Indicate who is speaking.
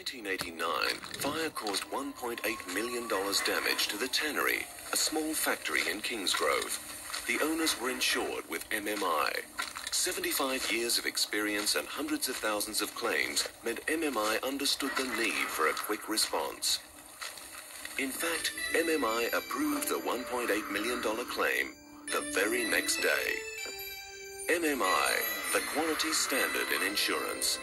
Speaker 1: 1989, fire caused $1.8 million damage to the tannery, a small factory in Kingsgrove. The owners were insured with MMI. 75 years of experience and hundreds of thousands of claims meant MMI understood the need for a quick response. In fact, MMI approved the $1.8 million claim the very next day. MMI, the quality standard in insurance.